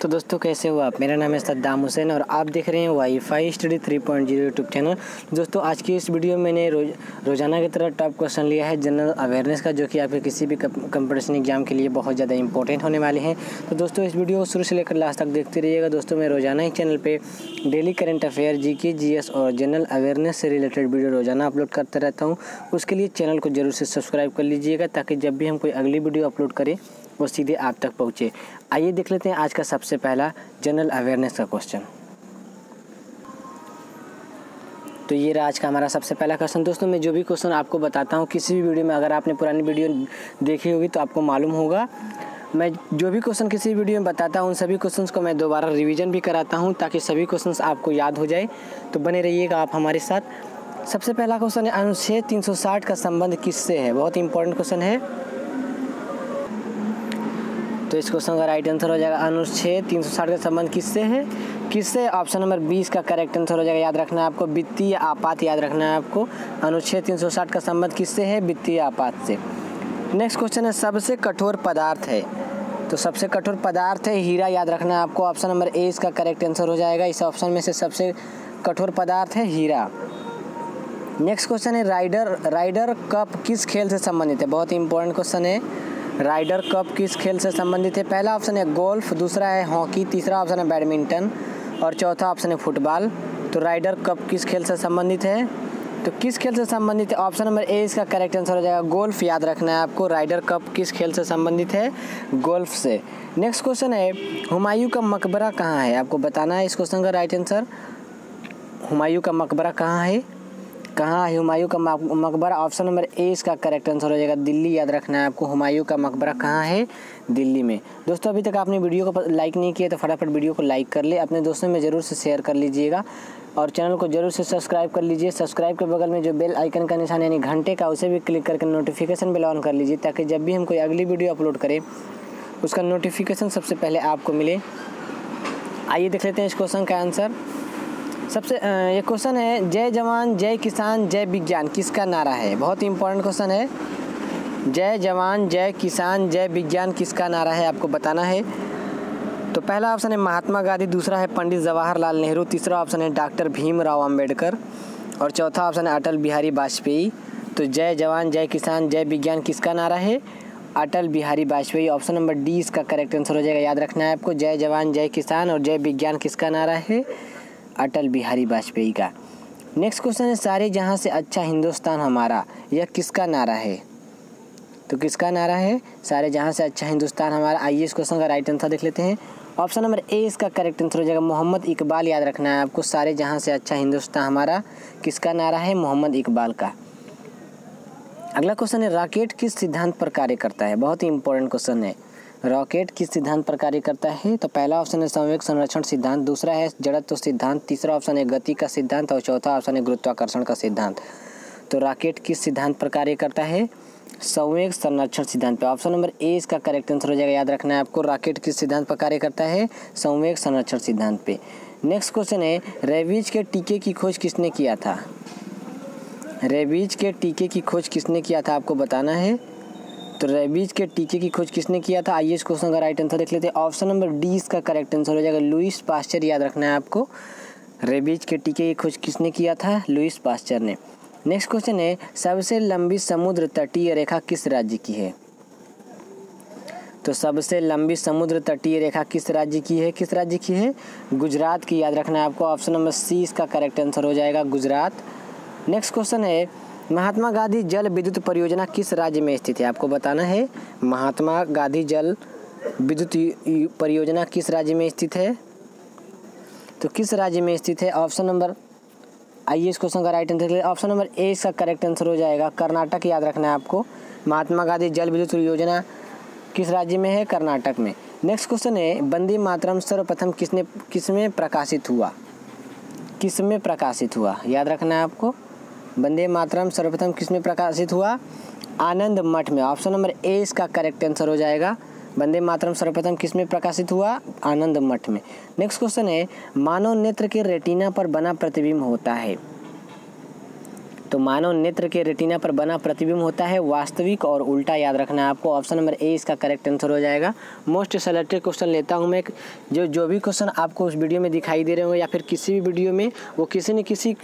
तो दोस्तों, कैसे हो आप? मेरा नाम है सद्दाम हुसैन और आप देख रहे हैं WiFi study three point zero YouTube channel. दोस्तों, आज की इस वीडियो में मैंने रोज, रोज़ाना की तरह टॉप क्वेश्चन लिया है, जनरल अवेयरनेस का, जो कि आपके किसी भी कंपटीशन एग्ज़ाम के लिए बहुत ज़्यादा इंपॉर्टेंट होने वाले हैं। तो दोस्तों, इस वीडियो को शुरू से लेकर लास्ट तक देखते रहिएगा। दोस्तों, मैं रोज़ाना ही चैनल पर daily current affair G K G S और जनरल अवेयरनेस से रिलेटेड वीडियो रोज़ाना अपलोड करता रहता हूँ। उसके लिए चैनल को ज़रूर से सब्सक्राइब कर लीजिएगा, ताकि जब भी हम कोई अगली वीडियो अपलोड करें वो सीधे आप तक पहुँचे। आइए देख लेते हैं आज का सबसे पहला जनरल अवेयरनेस का क्वेश्चन। तो ये रहा आज का हमारा सबसे पहला क्वेश्चन। दोस्तों, मैं जो भी क्वेश्चन आपको बताता हूँ, किसी भी वीडियो में अगर आपने पुरानी वीडियो देखी होगी तो आपको मालूम होगा। मैं जो भी क्वेश्चन किसी भी वीडियो में बताता हूँ, उन सभी क्वेश्चंस को मैं दोबारा रिवीजन भी कराता हूँ ताकि सभी क्वेश्चंस आपको याद हो जाए। तो बने रहिएगा आप हमारे साथ। सबसे पहला क्वेश्चन है अनुच्छेद 360 का संबंध किससे है? बहुत इंपॉर्टेंट क्वेश्चन है। तो इस क्वेश्चन का राइट आंसर हो जाएगा अनुच्छेद 360 का संबंध किससे है? किससे? ऑप्शन नंबर 20 का करेक्ट आंसर हो जाएगा, याद रखना है आपको, वित्तीय आपात याद रखना है आपको। अनुच्छेद 360 का संबंध किससे है? वित्तीय आपात से। नेक्स्ट क्वेश्चन है, सबसे कठोर पदार्थ है। तो सबसे कठोर पदार्थ है हीरा, याद रखना है आपको ऑप्शन नंबर ए इसका करेक्ट आंसर हो जाएगा। इस ऑप्शन में से सबसे कठोर पदार्थ है हीरा। नेक्स्ट क्वेश्चन है राइडर राइडर कप किस खेल से संबंधित है? बहुत ही इंपॉर्टेंट क्वेश्चन है। राइडर कप किस खेल से संबंधित है? पहला ऑप्शन है गोल्फ, दूसरा है हॉकी, तीसरा ऑप्शन है बैडमिंटन और चौथा ऑप्शन है फुटबॉल। तो राइडर कप किस खेल से संबंधित है? तो किस खेल से संबंधित है? ऑप्शन नंबर ए, इसका करेक्ट आंसर हो जाएगा गोल्फ। याद रखना है आपको, राइडर कप किस खेल से संबंधित है? गोल्फ से। नेक्स्ट क्वेश्चन है, हुमायूं का मकबरा कहाँ है? आपको बताना है इस क्वेश्चन का राइट आंसर। हुमायूं का मकबरा कहाँ है? कहाँ है? हुमायूं का मकबरा ऑप्शन नंबर ए इसका करेक्ट आंसर हो जाएगा। दिल्ली याद रखना है आपको, हुमायूं का मकबरा कहाँ है? दिल्ली में। दोस्तों, अभी तक आपने वीडियो को लाइक नहीं किया तो फटाफट वीडियो को लाइक कर ले। अपने दोस्तों में ज़रूर से शेयर कर लीजिएगा। और चैनल को ज़रूर से सब्सक्राइब कर लीजिए। सब्सक्राइब के बगल में जो बेल आइकन का निशान यानी घंटे का, उसे भी क्लिक करके नोटिफिकेशन बेल ऑन कर लीजिए, ताकि जब भी हम कोई अगली वीडियो अपलोड करें, उसका नोटिफिकेशन सबसे पहले आपको मिले। आइए देख लेते हैं इस क्वेश्चन का आंसर सबसे ये क्वेश्चन है, जय जवान, जय किसान, जय विज्ञान। किसका नारा है? बहुत ही इंपॉर्टेंट क्वेश्चन है। जय जवान, जय किसान, जय विज्ञान, किसका नारा है आपको बताना है? तो पहला ऑप्शन है महात्मा गांधी, दूसरा है पंडित जवाहरलाल नेहरू, तीसरा ऑप्शन है डॉक्टर भीमराव अंबेडकर, और चौथा ऑप्शन है अटल बिहारी वाजपेयी। तो जय जवान, जय किसान, जय विज्ञान, किसका नारा है? Atal Bihari Vajpayee. Option number D इसका करेक्ट आंसर हो जाएगा। याद रखना है आपको, जय जवान, जय किसान और जय विज्ञान, किसका नारा है? अटल बिहारी वाजपेयी का। नेक्स्ट क्वेश्चन है, सारे जहाँ से अच्छा हिंदुस्तान हमारा, यह किसका नारा है? तो किसका नारा है? सारे जहाँ से अच्छा हिंदुस्तान हमारा, आइए इस क्वेश्चन का राइट आंसर देख लेते हैं। ऑप्शन नंबर ए इसका करेक्ट आंसर हो जाएगा, मोहम्मद इकबाल याद रखना है आपको, सारे जहाँ से अच्छा हिंदुस्तान हमारा, किसका नारा है? मोहम्मद इकबाल का। अगला क्वेश्चन है, रॉकेट किस सिद्धांत पर कार्य करता है? बहुत ही इंपॉर्टेंट क्वेश्चन है। रॉकेट किस सिद्धांत पर कार्य करता है तो पहला ऑप्शन है संवेग संरक्षण सिद्धांत, दूसरा है जड़त्व सिद्धांत, तीसरा ऑप्शन है गति का सिद्धांत और चौथा ऑप्शन है गुरुत्वाकर्षण का सिद्धांत। तो रॉकेट किस सिद्धांत पर कार्य करता है? संवेग संरक्षण सिद्धांत पे। ऑप्शन नंबर ए, इसका करेक्ट आंसर हो जाएगा, याद रखना है आपको, रॉकेट किस सिद्धांत पर कार्य करता है? संवेग संरक्षण सिद्धांत पे। नेक्स्ट क्वेश्चन है, रेबीज के टीके की खोज किसने किया था? रेबीज के टीके की खोज किसने किया था, आपको बताना है। तो रेबीज के टीके की खोज किसने किया था? आइए इस क्वेश्चन का राइट आंसर देख लेते हैं। ऑप्शन नंबर डी इसका करेक्ट आंसर हो जाएगा। लुइस पास्चर, याद रखना है आपको। रेबीज के टीके की खोज किसने किया था? लुइस पास्चर ने। नेक्स्ट क्वेश्चन है, सबसे लंबी समुद्र तटीय रेखा किस राज्य की है? तो सबसे लंबी समुद्र तटीय रेखा किस राज्य की है? किस राज्य की है? गुजरात की, याद रखना है आपको। ऑप्शन नंबर सी इसका करेक्ट आंसर हो जाएगा, गुजरात। नेक्स्ट क्वेश्चन है महात्मा गांधी जल विद्युत परियोजना किस राज्य में स्थित है? आपको बताना है, महात्मा गांधी जल विद्युत परियोजना किस राज्य में स्थित है? तो किस राज्य में स्थित है? ऑप्शन नंबर, आइए इस क्वेश्चन का right answer option number A इसका करेक्ट आंसर हो जाएगा। कर्नाटक याद रखना है आपको। महात्मा गांधी जल विद्युत योजना किस राज्य में है? कर्नाटक में। नेक्स्ट क्वेश्चन है बंदी मातरम सर्वप्रथम किसने किसमें प्रकाशित हुआ? किसमें प्रकाशित हुआ? याद रखना है आपको। वंदे मातरम, सर्वप्रथम किसमें प्रकाशित हुआ? आनंद मठ में। ऑप्शन नंबर ए इसका करेक्ट आंसर हो जाएगा। वंदे मातरम, सर्वप्रथम किसमें प्रकाशित हुआ? आनंद मठ में। नेक्स्ट क्वेश्चन है, मानव नेत्र के रेटिना पर बना प्रतिबिंब होता है। तो मानव नेत्र के रेटिना पर बना प्रतिबिंब होता है वास्तविक और उल्टा याद रखना है आपको। ऑप्शन नंबर ए, इसका करेक्ट आंसर हो जाएगा। मोस्ट सेलेक्टेड क्वेश्चन लेता हूँ मैं, जो जो भी क्वेश्चन आपको उस वीडियो में दिखाई दे रहे होंगे या फिर किसी भी वीडियो में, वो किसी न किसी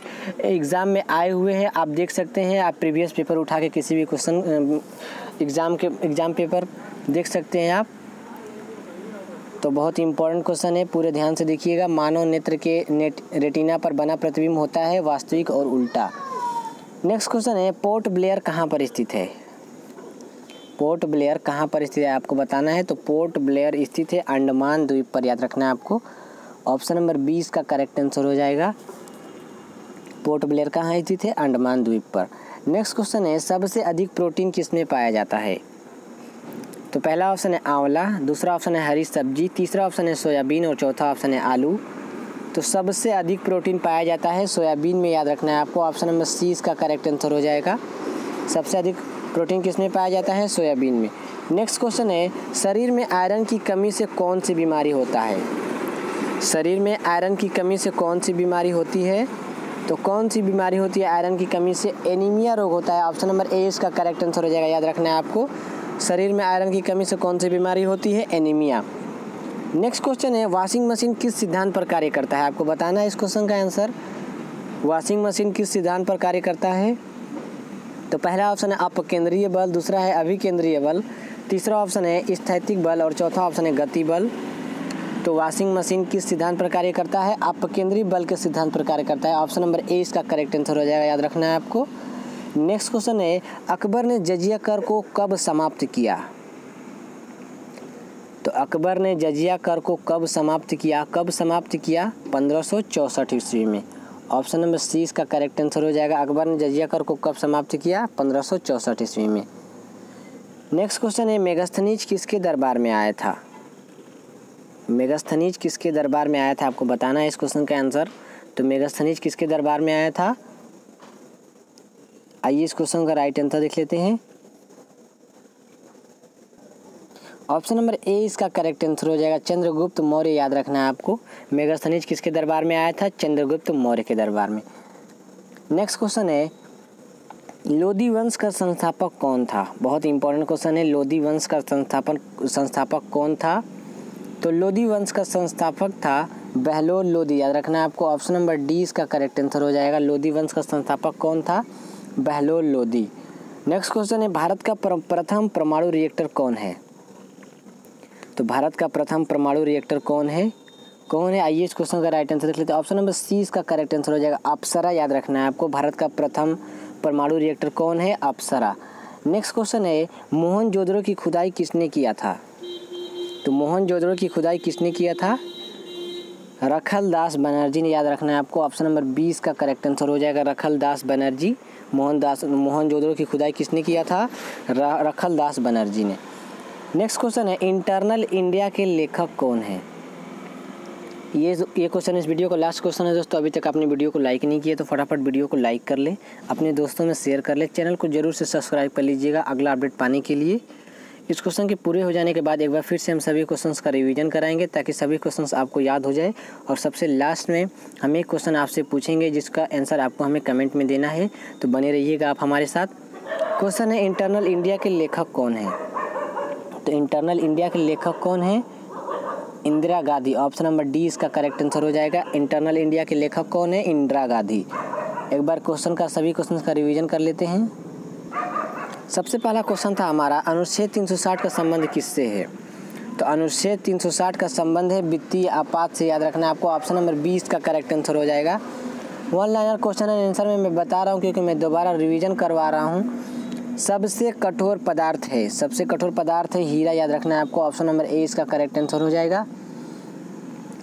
एग्ज़ाम में आए हुए हैं। आप देख सकते हैं, आप प्रीवियस पेपर उठा के किसी भी क्वेश्चन एग्ज़ाम के, एग्ज़ाम पेपर देख सकते हैं आप। तो बहुत ही इंपॉर्टेंट क्वेश्चन है, पूरे ध्यान से देखिएगा। मानव नेत्र के नेट, रेटिना पर बना प्रतिबिंब होता है वास्तविक और उल्टा। नेक्स्ट क्वेश्चन है पोर्ट ब्लेयर कहाँ पर स्थित है? पोर्ट ब्लेयर कहाँ पर स्थित है आपको बताना है तो पोर्ट ब्लेयर स्थित है अंडमान द्वीप पर याद रखना है आपको। ऑप्शन नंबर बीस का करेक्ट आंसर हो जाएगा। पोर्ट ब्लेयर कहाँ स्थित है? अंडमान द्वीप पर नेक्स्ट क्वेश्चन है, सबसे अधिक प्रोटीन किसमें पाया जाता है? तो पहला ऑप्शन है आंवला, दूसरा ऑप्शन है हरी सब्ज़ी, तीसरा ऑप्शन है सोयाबीन और चौथा ऑप्शन है आलू। तो सबसे अधिक प्रोटीन पाया जाता है सोयाबीन में, याद रखना है आपको। ऑप्शन नंबर सी इसका करेक्ट आंसर हो जाएगा। सबसे अधिक प्रोटीन किसमें पाया जाता है? सोयाबीन में। नेक्स्ट क्वेश्चन है, शरीर में आयरन की कमी से कौन सी बीमारी होता है? शरीर में आयरन की कमी से कौन सी बीमारी होती है? तो कौन सी बीमारी होती है आयरन की कमी से? एनीमिया रोग होता है। ऑप्शन नंबर ए इसका करेक्ट आंसर हो जाएगा, याद रखना है आपको। शरीर में आयरन की कमी से कौन सी बीमारी होती है? एनीमिया। नेक्स्ट क्वेश्चन है वॉशिंग मशीन किस सिद्धांत पर कार्य करता है? आपको बताना है इस क्वेश्चन का आंसर वॉशिंग मशीन किस सिद्धांत पर कार्य करता है? तो पहला ऑप्शन है अपकेंद्रीय बल, दूसरा है अभिकेंद्रीय बल, तीसरा ऑप्शन है स्थैतिक बल और चौथा ऑप्शन है गति बल. तो वॉशिंग मशीन किस सिद्धांत पर कार्य करता है? अपकेंद्रीय बल के सिद्धांत पर कार्य करता है. ऑप्शन नंबर ए इसका करेक्ट आंसर हो जाएगा, याद रखना है आपको. नेक्स्ट क्वेश्चन है, अकबर ने जजिया कर को कब समाप्त किया? अकबर ने जजिया कर को कब समाप्त किया? कब समाप्त किया? पंद्रह सौ ईस्वी में। ऑप्शन नंबर सी इसका करेक्ट आंसर हो जाएगा। अकबर ने जजिया कर को कब समाप्त किया? पंद्रह सौ ईस्वी में। नेक्स्ट क्वेश्चन है मेगास्थनीज किसके दरबार में आया था? मेगास्थनीज किसके दरबार में आया था? आपको बताना है इस क्वेश्चन का आंसर तो मेगास्थनीज किसके दरबार में आया था? आइए इस क्वेश्चन का राइट आंसर देख लेते हैं। ऑप्शन नंबर ए इसका करेक्ट आंसर हो जाएगा चंद्रगुप्त मौर्य, याद रखना है आपको। मेगास्थनीज किसके दरबार में आया था? चंद्रगुप्त मौर्य के दरबार में। नेक्स्ट क्वेश्चन है, लोधी वंश का संस्थापक कौन था? बहुत इंपॉर्टेंट क्वेश्चन है, लोधी वंश का संस्थापन, संस्थापक कौन था? तो लोधी वंश का संस्थापक था बहलोल लोधी, याद रखना है आपको। ऑप्शन नंबर डी इसका करेक्ट आंसर हो जाएगा, लोधी वंश का संस्थापक कौन था? बहलोल लोधी। नेक्स्ट क्वेश्चन है, भारत का प्रथम परमाणु रिएक्टर कौन है? तो भारत का प्रथम परमाणु रिएक्टर कौन है? कौन है? आइए इस क्वेश्चन का राइट आंसर देख लेते हैं। ऑप्शन नंबर सी इसका करेक्ट आंसर हो जाएगा। अप्सरा याद रखना है आपको। भारत का प्रथम परमाणु रिएक्टर कौन है? अप्सरा। नेक्स्ट क्वेश्चन है, मोहन जोदड़ो की खुदाई किसने किया था? तो मोहन जोदड़ो की खुदाई किसने किया था? रखल दास बनर्जी ने याद रखना है आपको। ऑप्शन नंबर बीस का करेक्ट आंसर हो जाएगा। रखल दास बनर्जी। मोहन दास मोहन जोदड़ो की खुदाई किसने किया था? रखल दास बनर्जी ने। नेक्स्ट क्वेश्चन है इंटरनल इंडिया के लेखक कौन है? ये ये क्वेश्चन इस वीडियो का लास्ट क्वेश्चन है दोस्तों, अभी तक आपने वीडियो को लाइक नहीं किया तो फटाफट वीडियो को लाइक कर ले, अपने दोस्तों में शेयर कर ले चैनल को ज़रूर से सब्सक्राइब कर लीजिएगा अगला अपडेट पाने के लिए। इस क्वेश्चन के पूरे हो जाने के बाद एक बार फिर से हम सभी क्वेश्चंस का रिवीजन कराएँगे ताकि सभी क्वेश्चंस आपको याद हो जाए। और सबसे लास्ट में हम एक क्वेश्चन आपसे पूछेंगे जिसका आंसर आपको हमें कमेंट में देना है तो बने रहिएगा आप हमारे साथ। क्वेश्चन है इंटरनल इंडिया के लेखक कौन है? तो इंटरनल इंडिया के लेखक कौन है? Indira Gandhi. Option number D इसका करेक्ट आंसर हो जाएगा। इंटरनल इंडिया के लेखक कौन है? इंदिरा गांधी। एक बार क्वेश्चन का सभी क्वेश्चन का रिवीजन कर लेते हैं। सबसे पहला क्वेश्चन था हमारा, अनुच्छेद 360 का संबंध किससे है? तो अनुच्छेद 360 का संबंध है, वित्तीय आपात से याद रखना आपको। ऑप्शन नंबर बी इसका करेक्ट आंसर हो जाएगा। One liner question and answer में मैं बता रहा हूँ, क्योंकि मैं दोबारा रिवीजन करवा रहा हूँ। सबसे कठोर पदार्थ है। सबसे कठोर पदार्थ है हीरा, याद रखना है आपको। ऑप्शन नंबर ए, इसका करेक्ट आंसर हो जाएगा।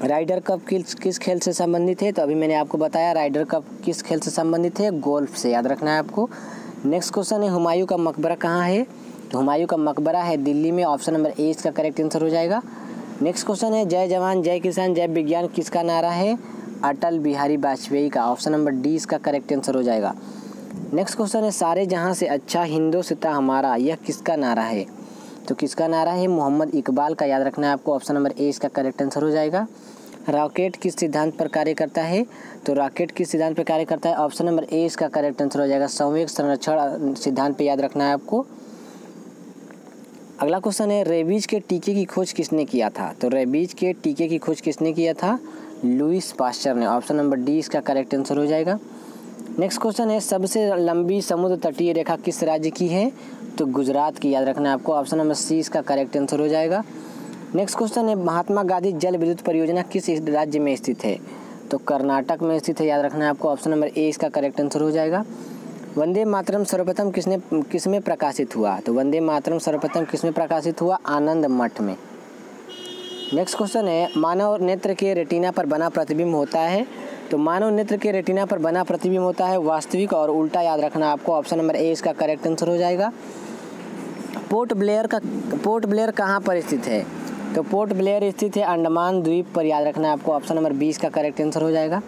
राइडर कप किस किस खेल से संबंधित है? तो अभी मैंने आपको बताया राइडर कप किस खेल से संबंधित है? गोल्फ से, याद रखना है आपको। नेक्स्ट क्वेश्चन है, हुमायूं का मकबरा कहाँ है? तो हुमायूं का मकबरा है दिल्ली में। ऑप्शन नंबर ए, इसका करेक्ट आंसर हो जाएगा। नेक्स्ट क्वेश्चन है, जय जवान, जय किसान, जय विज्ञान, किसका नारा है? अटल बिहारी वाजपेयी का। ऑप्शन नंबर डी, इसका करेक्ट आंसर हो जाएगा। नेक्स्ट क्वेश्चन है, सारे जहाँ से अच्छा हिंदुस्ता हमारा, यह किसका नारा है? तो किसका नारा है? मोहम्मद इकबाल का याद रखना है आपको, ऑप्शन नंबर ए, इसका करेक्ट आंसर हो जाएगा। रॉकेट किस सिद्धांत पर कार्य करता है? तो रॉकेट किस सिद्धांत पर कार्य करता है? ऑप्शन नंबर ए, इसका करेक्ट आंसर हो जाएगा। संवेग संरक्षण सिद्धांत पर याद रखना है आपको। अगला क्वेश्चन है, रेबीज के टीके की खोज किसने किया था? तो रेबीज के टीके की खोज किसने किया था? लुइस पास्चर ने। ऑप्शन नंबर डी, इसका करेक्ट आंसर हो जाएगा। नेक्स्ट क्वेश्चन है, सबसे लंबी समुद्र तटीय रेखा किस राज्य की है? तो गुजरात की, याद रखना है आपको ऑप्शन नंबर सी इसका करेक्ट आंसर हो जाएगा। नेक्स्ट क्वेश्चन है, महात्मा गांधी जल विद्युत परियोजना किस राज्य में स्थित है? तो कर्नाटक में स्थित है, याद रखना है आपको ऑप्शन नंबर ए इसका करेक्ट आंसर हो जाएगा। वंदे मातरम सर्वप्रथम किसने किसमें प्रकाशित हुआ? तो वंदे मातरम सर्वप्रथम किसमें प्रकाशित हुआ? आनंद मठ में। नेक्स्ट क्वेश्चन है, मानव नेत्र के रेटिना पर बना प्रतिबिंब होता है? तो मानव नेत्र के रेटिना पर बना प्रतिबिंब होता है, वास्तविक और उल्टा याद रखना आपको ऑप्शन नंबर ए इसका करेक्ट आंसर हो जाएगा। पोर्ट ब्लेयर का पोर्ट ब्लेयर कहाँ पर स्थित है? तो पोर्ट ब्लेयर स्थित है अंडमान द्वीप पर, याद रखना आपको ऑप्शन नंबर बीस का करेक्ट आंसर हो जाएगा।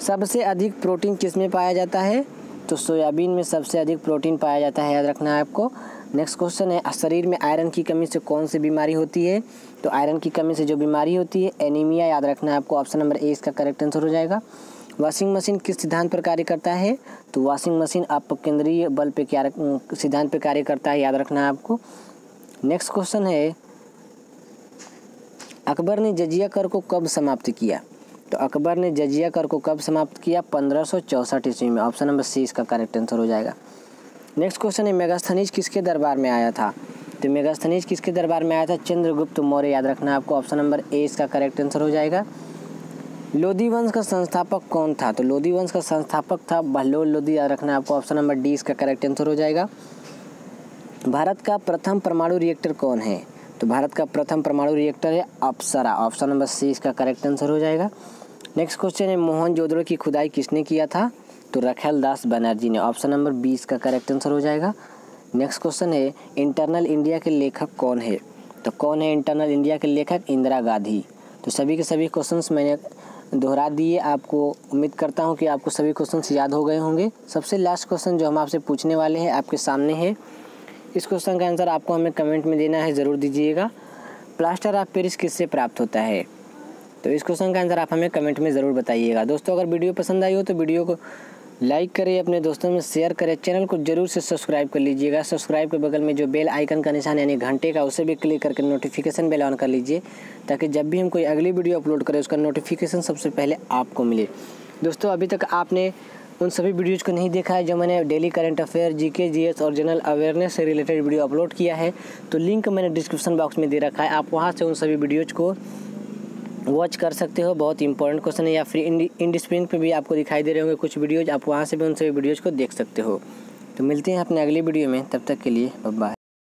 सबसे अधिक प्रोटीन किसमें पाया जाता है? तो सोयाबीन में सबसे अधिक प्रोटीन पाया जाता है, याद रखना है आपको। नेक्स्ट क्वेश्चन है, शरीर में आयरन की कमी से कौन सी बीमारी होती है? तो आयरन की कमी से जो बीमारी होती है, एनीमिया, याद रखना है आपको, ऑप्शन नंबर ए इसका करेक्ट आंसर हो जाएगा। वॉशिंग मशीन किस सिद्धांत पर कार्य करता है? तो वॉशिंग मशीन आप केंद्रीय बल पे क्या सिद्धांत पर कार्य करता है, याद रखना है आपको। नेक्स्ट क्वेश्चन है, अकबर ने जजिया कर को कब समाप्त किया? तो अकबर ने जजिया कर को कब समाप्त किया? पंद्रह सौ चौंसठ ईस्वी में। ऑप्शन नंबर सी इसका करेक्ट आंसर हो जाएगा। नेक्स्ट क्वेश्चन है, मेगास्थनीज किसके दरबार में आया था? तो मेगास्थनीज किसके दरबार में आया था? चंद्रगुप्त मौर्य, याद रखना आपको। ऑप्शन नंबर ए इसका करेक्ट आंसर हो जाएगा। लोधी वंश का संस्थापक कौन था? तो लोधी वंश का संस्थापक था बहलोल लोधी, याद रखना आपको। ऑप्शन नंबर डी इसका करेक्ट आंसर हो जाएगा। भारत का प्रथम परमाणु रिएक्टर कौन है? तो भारत का प्रथम परमाणु रिएक्टर है अप्सरा। ऑप्शन नंबर सी इसका करेक्ट आंसर हो जाएगा। नेक्स्ट क्वेश्चन है, मोहन जोदड़ो की खुदाई किसने किया था? तो रखेल दास बनर्जी ने ऑप्शन नंबर बीस का करेक्ट आंसर हो जाएगा। नेक्स्ट क्वेश्चन है इंटरनल इंडिया के लेखक कौन है? तो कौन है इंटरनल इंडिया के लेखक? इंदिरा गांधी। तो सभी के सभी क्वेश्चंस मैंने दोहरा दिए। आपको उम्मीद करता हूँ कि आपको सभी क्वेश्चंस याद हो गए होंगे। सबसे लास्ट क्वेश्चन जो हम आपसे पूछने वाले हैं, आपके सामने है। इस क्वेश्चन का आंसर आपको हमें कमेंट में देना है, ज़रूर दीजिएगा। प्लास्टर ऑफ़ पेरिस किससे प्राप्त होता है? तो इस क्वेश्चन का आंसर आप हमें कमेंट में ज़रूर बताइएगा। दोस्तों, अगर वीडियो पसंद आई हो तो वीडियो को लाइक करें, अपने दोस्तों में शेयर करें चैनल को ज़रूर से सब्सक्राइब कर लीजिएगा। सब्सक्राइब के बगल में जो बेल आइकन का निशान यानी घंटे का, उसे भी क्लिक करके नोटिफिकेशन बेल ऑन कर लीजिए, ताकि जब भी हम कोई अगली वीडियो अपलोड करें, उसका नोटिफिकेशन सबसे पहले आपको मिले। दोस्तों, अभी तक आपने उन सभी वीडियोज़ को नहीं देखा है, जो मैंने daily current affair GK GS और जनरल अवेयरनेस से रिलेटेड वीडियो अपलोड किया है तो लिंक मैंने डिस्क्रिप्शन बॉक्स में दे रखा है। आप वहाँ से उन सभी वीडियोज़ को वॉच कर सकते हो, बहुत इंपॉर्टेंट क्वेश्चन है, या फिर इंड स्क्रीन पर भी आपको दिखाई दे रहे होंगे कुछ वीडियोज़ आप वहाँ से भी उन सभी वीडियोज़ को देख सकते हो। तो मिलते हैं अपने अगले वीडियो में, तब तक के लिए बाय